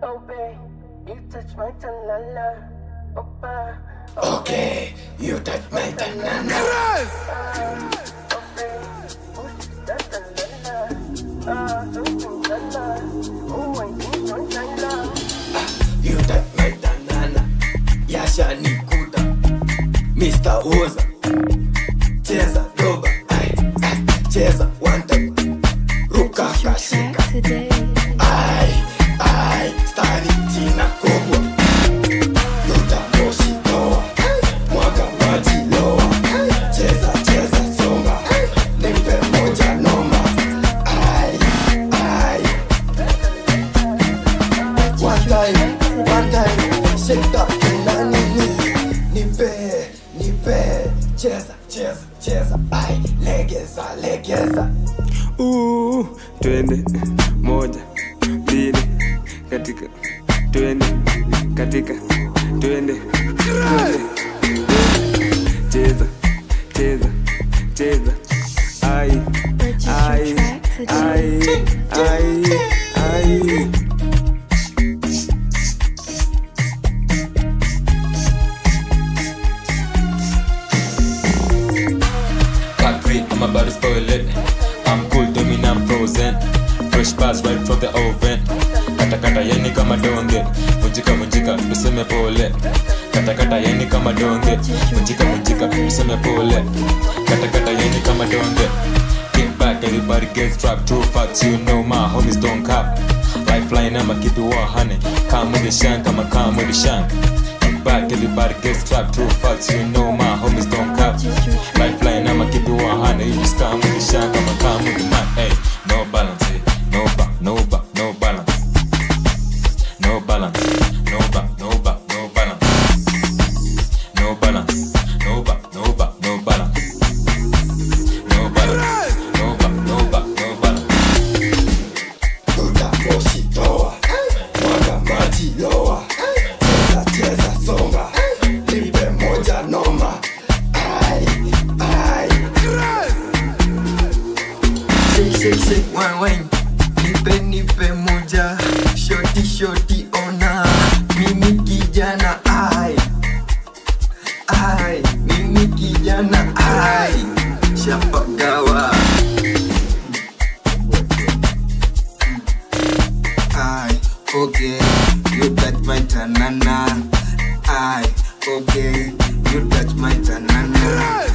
Babe, you touch my tanana. Opa. Okay, you touch my banana. Babe, that tanana. Something tanana. I think my tanana. You touch my banana. Yasha Nikuta. Mr. Oza. Cheza doba. Ay, ay, cheza one time. Ruka kashika. today. Ay, ay, time, one time. Shake that kina nini. Nipe, nipe. Cheza, cheza, cheza. Ay, legeza, legeza. Uu, twende moja mbili katika twende katika twende twende. cheza cheza cheza About spoil it. I'm cool, doing I'm frozen. Fresh bars right from the oven. Kata kata yani kama donge. Vunjika vunjika, tuseme pole. Kata kata yani kama donge. Vunjika vunjika, tuseme pole. Kata kata yani kama donge. Kick back, everybody get strapped. True facts, you know my homies don't cap. Lifeline, I'ma keep it 100. Come with the shank, I'ma come with the shank. Kick back, everybody get strapped. True facts, you know my homies don't cap. Shake, wine, wine. Nipe, nipe moja. Shoti, shoti, ona. Mimi kijana, ai. Ai, mimi kijana, ai. Shapagawa. Ai, okay. You touch my tanana. Ai, okay. You touch my tanana.